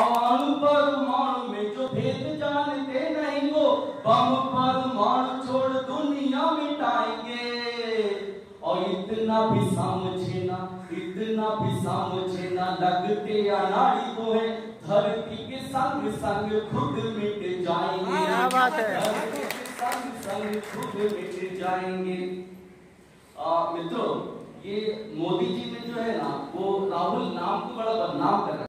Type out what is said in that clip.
अणु परमाणु में जो भेद जानते नहीं वो बम परमाणु छोड़ दुनिया मिटाएँगे। और इतना भी समझे ना इतना भी समझे ना लगते अनाड़ी को है धरती के संग संग खुद मिट जाएँगे। बात है? धरती के संग संग खुद मिट जाएँगे। मित्रों ये मोदी जी ने जो है ना, वो राहुल नाम को बड़ा बदनाम कर रहा है।